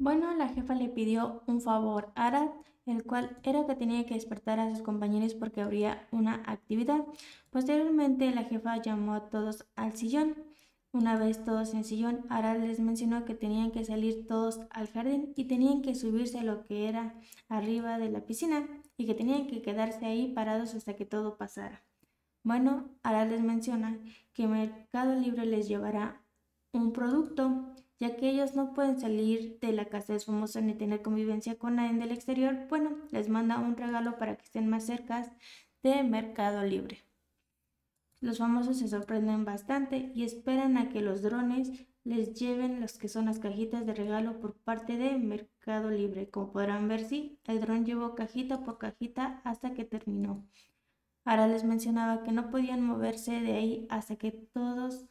Bueno, la jefa le pidió un favor a Arad, el cual era que tenía que despertar a sus compañeros porque habría una actividad. Posteriormente, la jefa llamó a todos al sillón. Una vez todos en sillón, Arad les mencionó que tenían que salir todos al jardín y tenían que subirse a lo que era arriba de la piscina y que tenían que quedarse ahí parados hasta que todo pasara. Bueno, Arad les menciona que Mercado Libre les llevará un producto ya que ellos no pueden salir de la casa de su famoso ni tener convivencia con nadie del exterior, bueno, les manda un regalo para que estén más cerca de Mercado Libre. Los famosos se sorprenden bastante y esperan a que los drones les lleven los que son las cajitas de regalo por parte de Mercado Libre. Como podrán ver, sí, el dron llevó cajita por cajita hasta que terminó. Ahora les mencionaba que no podían moverse de ahí hasta que todos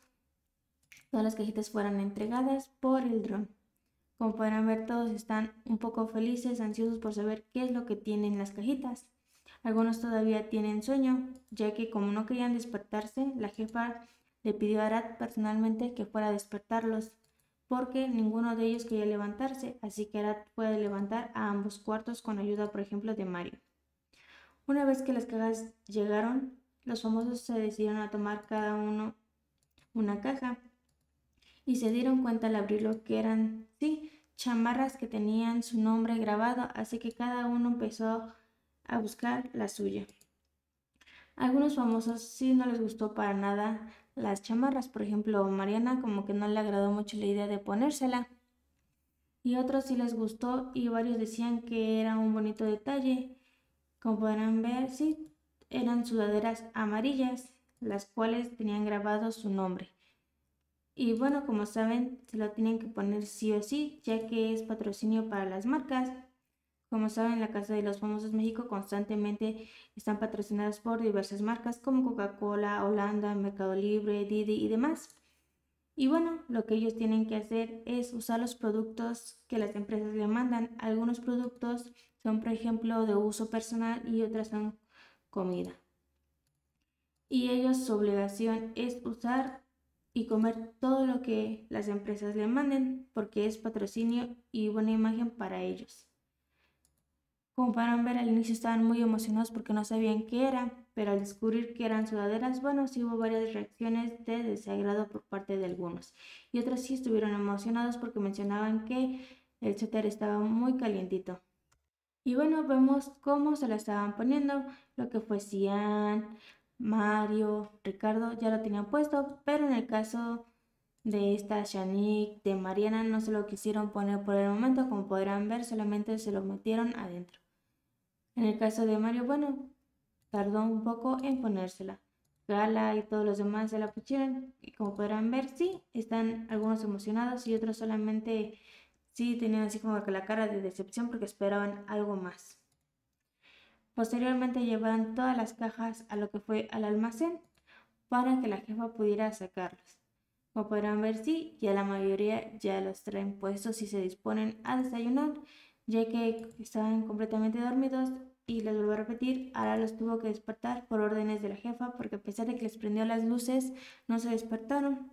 Todas las cajitas fueran entregadas por el dron. Como podrán ver, todos están un poco felices, ansiosos por saber qué es lo que tienen las cajitas. Algunos todavía tienen sueño, ya que como no querían despertarse, la jefa le pidió a Arad personalmente que fuera a despertarlos, porque ninguno de ellos quería levantarse, así que Arad puede levantar a ambos cuartos con ayuda, por ejemplo, de Mario. Una vez que las cajas llegaron, los famosos se decidieron a tomar cada uno una caja y se dieron cuenta al abrirlo que eran, sí, chamarras que tenían su nombre grabado, así que cada uno empezó a buscar la suya. algunos famosos sí no les gustó para nada las chamarras, por ejemplo, Mariana como que no le agradó mucho la idea de ponérsela. Y otros sí les gustó y varios decían que era un bonito detalle. Como podrán ver, sí, eran sudaderas amarillas, las cuales tenían grabado su nombre. Y bueno, como saben, se lo tienen que poner sí o sí, ya que es patrocinio para las marcas. Como saben, la Casa de los Famosos México constantemente están patrocinadas por diversas marcas como Coca-Cola, Holanda, Mercado Libre, Didi y demás. Y bueno, lo que ellos tienen que hacer es usar los productos que las empresas le mandan. Algunos productos son, por ejemplo, de uso personal y otras son comida. Y ellos su obligación es usar y comer todo lo que las empresas le manden porque es patrocinio y buena imagen para ellos. Como podrán ver al inicio estaban muy emocionados porque no sabían qué era, pero al descubrir que eran sudaderas, bueno, sí hubo varias reacciones de desagrado por parte de algunos. Y otros sí estuvieron emocionados porque mencionaban que el suéter estaba muy calientito. Y bueno, vemos cómo se la estaban poniendo, lo que fue Cian, Mario, Ricardo ya lo tenían puesto, pero en el caso de esta Shanique, de Mariana, no se lo quisieron poner por el momento, como podrán ver, solamente se lo metieron adentro. En el caso de Mario, bueno, tardó un poco en ponérsela. Gala y todos los demás se la pusieron y como podrán ver, sí, están algunos emocionados y otros solamente sí tenían así como que la cara de decepción porque esperaban algo más. Posteriormente llevaron todas las cajas a lo que fue al almacén para que la jefa pudiera sacarlas. Como podrán ver, sí, ya la mayoría ya los traen puestos y se disponen a desayunar, ya que estaban completamente dormidos y les vuelvo a repetir, ahora los tuvo que despertar por órdenes de la jefa porque a pesar de que les prendió las luces, no se despertaron.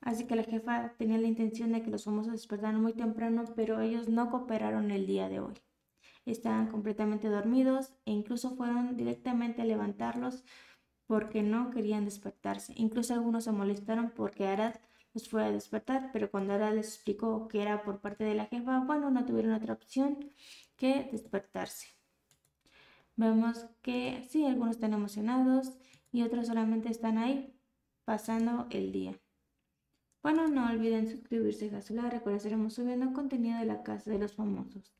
Así que la jefa tenía la intención de que los famosos despertaran muy temprano, pero ellos no cooperaron el día de hoy estaban completamente dormidos e incluso fueron directamente a levantarlos porque no querían despertarse. Incluso algunos se molestaron porque Arad los fue a despertar, pero cuando Arad les explicó que era por parte de la jefa, bueno, no tuvieron otra opción que despertarse. Vemos que sí, algunos están emocionados y otros solamente están ahí pasando el día. Bueno, no olviden suscribirse a recuerden estaremos subiendo contenido de la casa de los famosos.